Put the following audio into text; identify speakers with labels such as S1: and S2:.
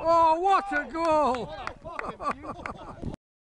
S1: Oh, what a goal!